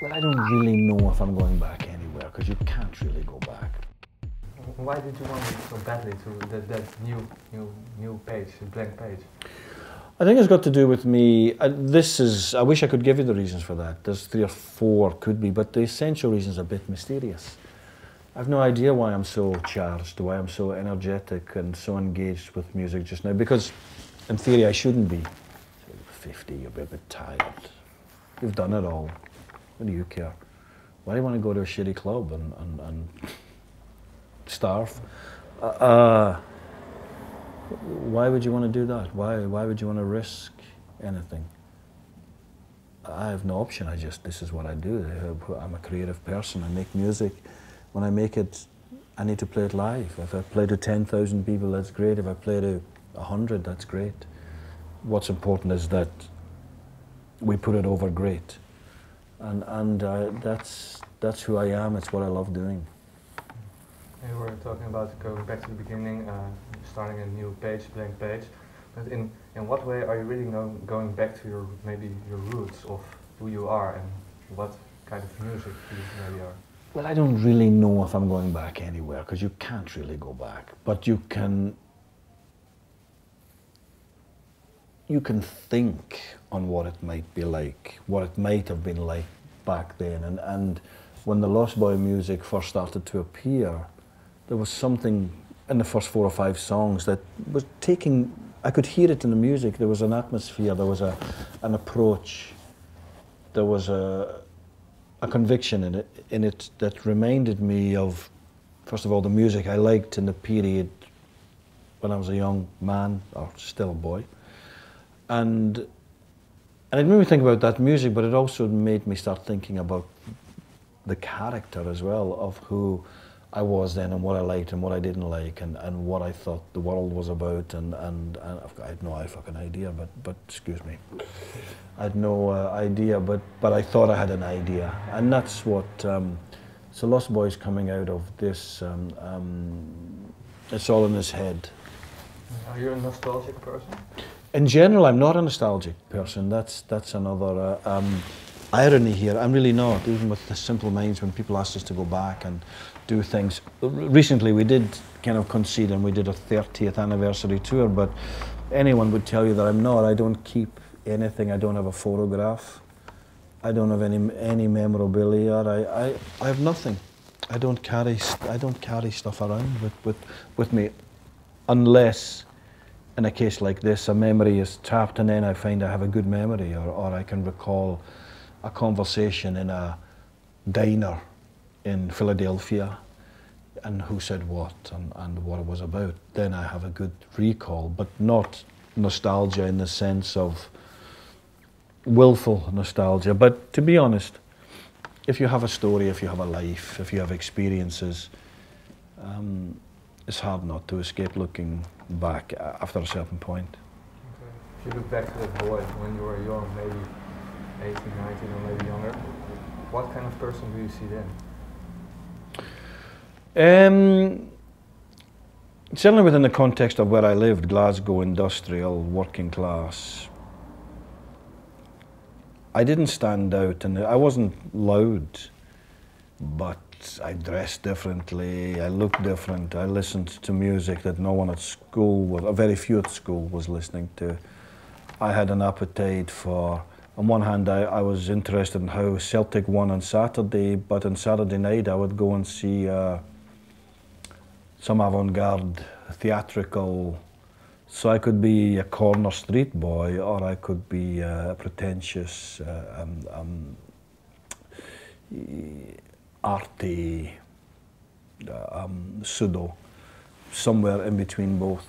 Well, I don't really know if I'm going back anywhere because you can't really go back. Why did you want so badly to that, that new, new, new page, blank page? I think it's got to do with me. Uh, this is. I wish I could give you the reasons for that. There's three or four, could be, but the essential reasons are a bit mysterious. I've no idea why I'm so charged, why I'm so energetic and so engaged with music just now. Because, in theory, I shouldn't be. 50, you'll be a bit tired. You've done it all. What do you care? Why do you want to go to a shitty club and, and, and starve? Uh, uh, why would you want to do that? Why, why would you want to risk anything? I have no option. I just, this is what I do. I'm a creative person. I make music. When I make it, I need to play it live. If I play to 10,000 people, that's great. If I play to 100, that's great. What's important is that we put it over great. And, and uh, that's, that's who I am. It's what I love doing. You were talking about going back to the beginning, uh, starting a new page, blank page. But in, in what way are you really go going back to your maybe your roots of who you are and what kind of music you maybe are? Well, I don't really know if I'm going back anywhere because you can't really go back. But you can you can think on what it might be like, what it might have been like back then. And, and when the Lostboy music first started to appear, there was something in the first four or five songs that was taking, I could hear it in the music. There was an atmosphere, there was a, an approach, there was a, a conviction in it, in it that reminded me of, first of all, the music I liked in the period when I was a young man, or still a boy. And, and it made me think about that music, but it also made me start thinking about the character as well of who I was then and what I liked and what I didn't like and, and what I thought the world was about and, and, and I've had no fucking idea but, but excuse me. I had no uh, idea but, but I thought I had an idea. And that's what um, so Lostboy's coming out of this um, um, it's all in his head. Are you a nostalgic person? In general I'm not a nostalgic person that's, that's another uh, um, irony here. I'm really not, even with the Simple Minds, when people ask us to go back and do things. Recently, we did kind of concede and we did a 30th anniversary tour, but anyone would tell you that I'm not. I don't keep anything. I don't have a photograph. I don't have any any memorabilia. I, I, I have nothing. I don't carry I don't carry stuff around with, with, with me, unless in a case like this, a memory is tapped and then I find I have a good memory or, or I can recall a conversation in a diner in Philadelphia and who said what and, and what it was about, then I have a good recall, but not nostalgia in the sense of willful nostalgia. But to be honest, if you have a story, if you have a life, if you have experiences, um, it's hard not to escape looking back after a certain point. Okay. If you look back to that boy when you were young, maybe 18, 19 or maybe younger, what kind of person do you see then? Um, certainly within the context of where I lived, Glasgow, industrial, working class, I didn't stand out and I wasn't loud, but I dressed differently, I looked different, I listened to music that no one at school, was, or very few at school was listening to. I had an appetite for on one hand, I, I, was interested in how Celtic won on Saturday, but on Saturday night I would go and see uh, some avant-garde theatrical. So I could be a corner street boy, or I could be a pretentious, uh, um, um, arty, um, pseudo, somewhere in between both.